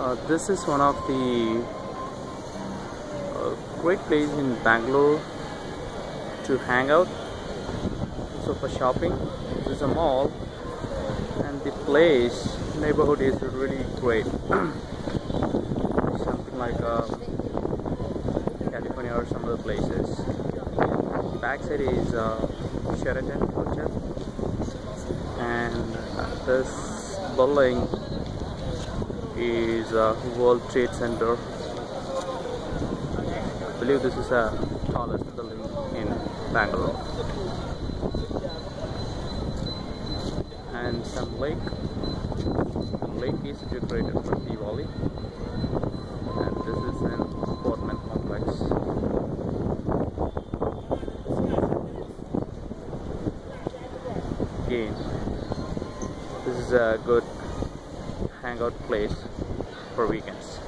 Uh, this is one of the uh, great place in Bangalore to hang out. So for shopping, this is a mall, and the place neighborhood is really great. Something like uh, California or some other places. Backside is uh, Sheraton Hotel, and this building is uh, World Trade Center. I believe this is the tallest building in Bangalore. And some lake. The lake is decorated for Diwali. And this is an apartment complex. This is a good hangout place for weekends.